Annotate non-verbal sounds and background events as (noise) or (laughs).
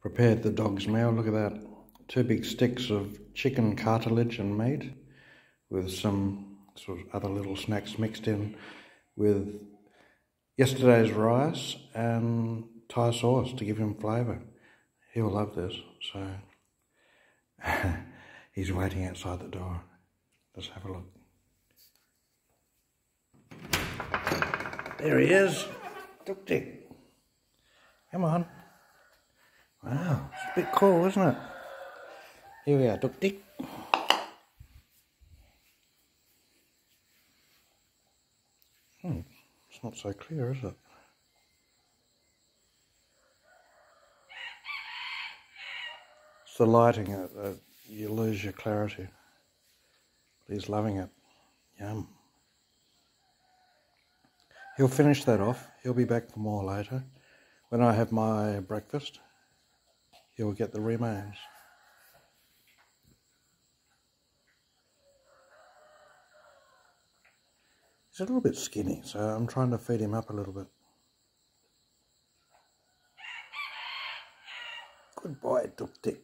prepared the dog's meal. Look at that. Two big sticks of chicken cartilage and meat with some sort of other little snacks mixed in with yesterday's rice and Thai sauce to give him flavour. He'll love this. So (laughs) he's waiting outside the door. Let's have a look. There he is. Tuk Tik. Come on. Wow, it's a bit cool, isn't it? Here we are, Tuk Tik. Hmm, it's not so clear, is it? It's the lighting, uh, uh, you lose your clarity. But he's loving it. Yum. He'll finish that off. He'll be back for more later. When I have my breakfast, he'll get the remains. He's a little bit skinny, so I'm trying to feed him up a little bit. Good boy, Tuk Tik.